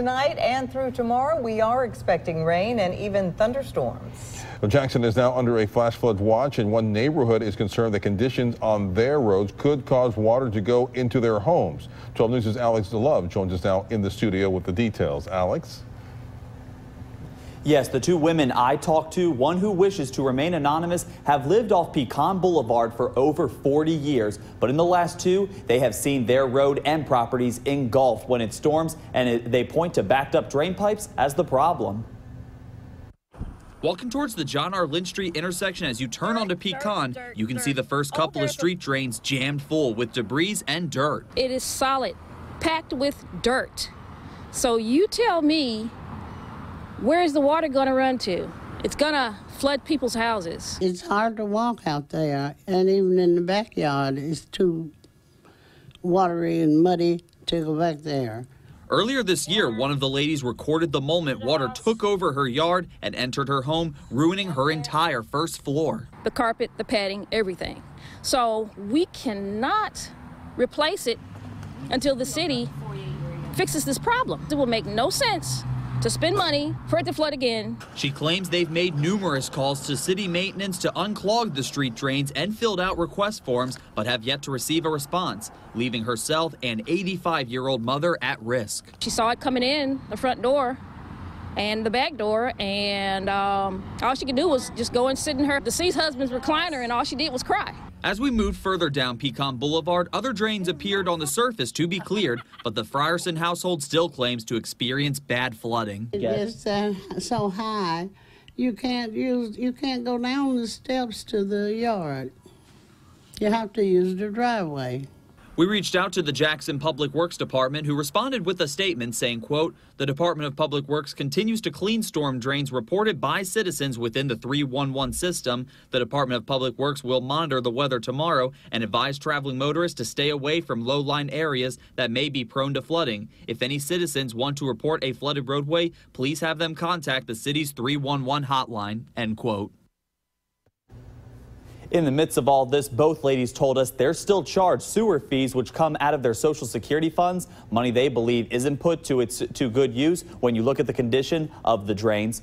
tonight and through tomorrow. We are expecting rain and even thunderstorms. Well, Jackson is now under a flash flood watch, and one neighborhood is concerned that conditions on their roads could cause water to go into their homes. 12 News' Alex DeLove joins us now in the studio with the details. Alex? Yes, the two women I talked to, one who wishes to remain anonymous, have lived off Pecan Boulevard for over 40 years. But in the last two, they have seen their road and properties engulfed when it storms, and it, they point to backed up drain pipes as the problem. Walking towards the John R. Lynch Street intersection as you turn onto Pecan, you can see the first oh, couple of street drains jammed full with debris and dirt. It is solid, packed with dirt. So you tell me where is the water going to run to? It's going to flood people's houses. It's hard to walk out there, and even in the backyard, it's too watery and muddy to go back there. Earlier this year, one of the ladies recorded the moment water took over her yard and entered her home, ruining her entire first floor. The carpet, the padding, everything. So we cannot replace it until the city fixes this problem. It will make no sense to spend money for it to flood again. She claims they've made numerous calls to city maintenance to unclog the street drains and filled out request forms, but have yet to receive a response, leaving herself and 85-year-old mother at risk. She saw it coming in the front door and the back door, and um, all she could do was just go and sit in her deceased husband's recliner, and all she did was cry. As we moved further down Pecan Boulevard, other drains appeared on the surface to be cleared, but the Frierson household still claims to experience bad flooding. It's uh, so high, you can't use, you can't go down the steps to the yard. You have to use the driveway. We reached out to the Jackson Public Works Department who responded with a statement saying, quote, the Department of Public Works continues to clean storm drains reported by citizens within the 311 system. The Department of Public Works will monitor the weather tomorrow and advise traveling motorists to stay away from low-lying areas that may be prone to flooding. If any citizens want to report a flooded roadway, please have them contact the city's 311 hotline, end quote. In the midst of all this, both ladies told us they're still charged sewer fees which come out of their Social Security funds, money they believe isn't put to its to good use when you look at the condition of the drains.